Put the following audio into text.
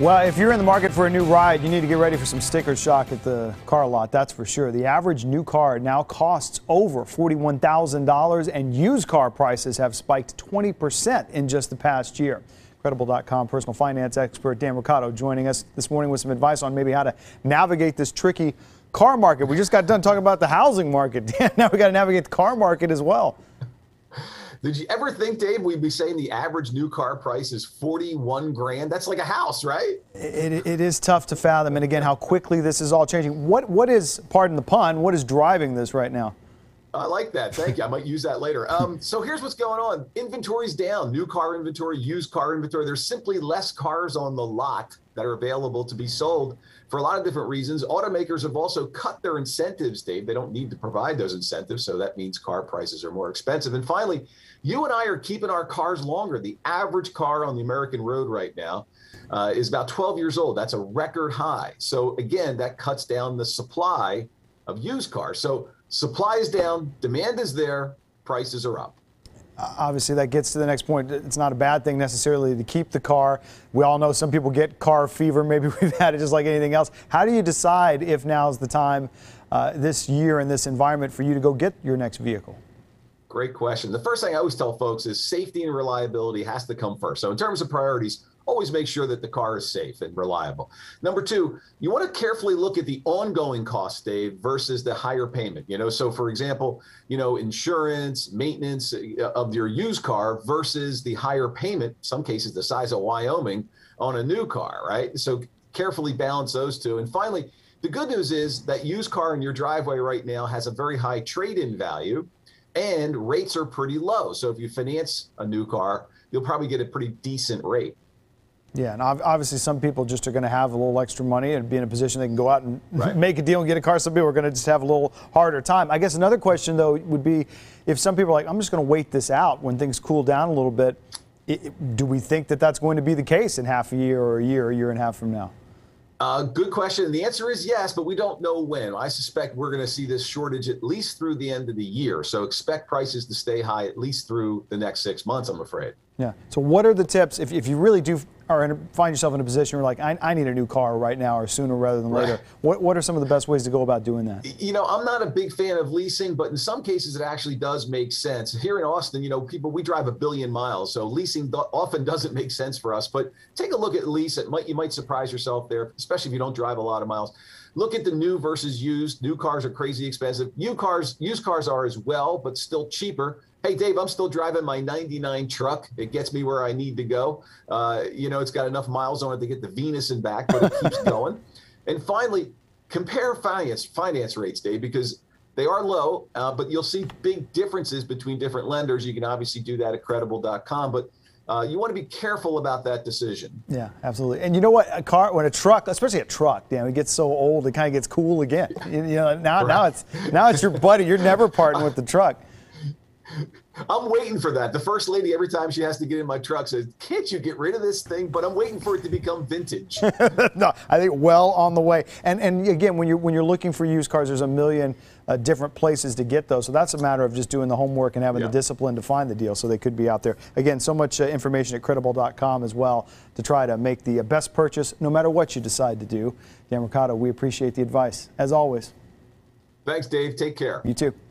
Well, if you're in the market for a new ride, you need to get ready for some sticker shock at the car lot, that's for sure. The average new car now costs over $41,000, and used car prices have spiked 20% in just the past year. Credible.com personal finance expert Dan Roccato joining us this morning with some advice on maybe how to navigate this tricky car market. We just got done talking about the housing market. Dan, now we got to navigate the car market as well. Did you ever think, Dave, we'd be saying the average new car price is 41 grand? That's like a house, right? It, it is tough to fathom, and again, how quickly this is all changing. What what is, pardon the pun, what is driving this right now? I like that. Thank you. I might use that later. Um, so here's what's going on. Inventory's down. New car inventory, used car inventory. There's simply less cars on the lot that are available to be sold for a lot of different reasons. Automakers have also cut their incentives, Dave. They don't need to provide those incentives, so that means car prices are more expensive. And finally, you and I are keeping our cars longer. The average car on the American road right now uh, is about 12 years old. That's a record high. So again, that cuts down the supply of used cars. So Supply is down, demand is there, prices are up. Obviously, that gets to the next point. It's not a bad thing necessarily to keep the car. We all know some people get car fever. Maybe we've had it just like anything else. How do you decide if now's the time uh, this year in this environment for you to go get your next vehicle? Great question. The first thing I always tell folks is safety and reliability has to come first. So, in terms of priorities, always make sure that the car is safe and reliable. Number two, you want to carefully look at the ongoing cost, Dave, versus the higher payment. You know, so for example, you know, insurance, maintenance uh, of your used car versus the higher payment, some cases the size of Wyoming on a new car, right? So carefully balance those two. And finally, the good news is that used car in your driveway right now has a very high trade-in value and rates are pretty low. So if you finance a new car, you'll probably get a pretty decent rate. Yeah, and obviously some people just are going to have a little extra money and be in a position they can go out and right. make a deal and get a car. Some people are going to just have a little harder time. I guess another question though would be, if some people are like, I'm just going to wait this out when things cool down a little bit. It, do we think that that's going to be the case in half a year or a year, or a year and a half from now? Uh, good question. The answer is yes, but we don't know when. I suspect we're going to see this shortage at least through the end of the year. So expect prices to stay high at least through the next six months, I'm afraid. Yeah. So what are the tips if, if you really do are in, find yourself in a position where like I, I, need a new car right now or sooner rather than later? Right. What what are some of the best ways to go about doing that? You know, I'm not a big fan of leasing, but in some cases it actually does make sense. Here in Austin, you know, people we drive a billion miles, so leasing do- often doesn't make sense for us. But take a look at lease. It might you might surprise yourself there, especially if you don't drive a lot of miles. Look at the new versus used. New cars are crazy expensive. New cars, used cars are as well, but still cheaper. Hey, Dave, I'm still driving my 99 truck. It gets me where I need to go. Uh, you know, it's got enough miles on it to get the Venus and back, but it keeps going. And finally, compare finance finance rates, Dave, because they are low, uh, but you'll see big differences between different lenders. You can obviously do that at credible.com, but uh, you want to be careful about that decision. Yeah, absolutely. And you know what? A car, when a truck, especially a truck, you know, it gets so old, it kind of gets cool again. You, you know, now, right. now it's now it's your buddy. You're never parting with the truck. I'm waiting for that. The first lady, every time she has to get in my truck, says, "Can't you get rid of this thing?" But I'm waiting for it to become vintage. no, I think well on the way. And and again, when you're when you're looking for used cars, there's a million uh, different places to get those. So that's a matter of just doing the homework and having yeah. the discipline to find the deal. So they could be out there. Again, so much uh, information at credible.com as well to try to make the uh, best purchase, no matter what you decide to do. Dan Roccato, we appreciate the advice as always. Thanks, Dave. Take care. You too.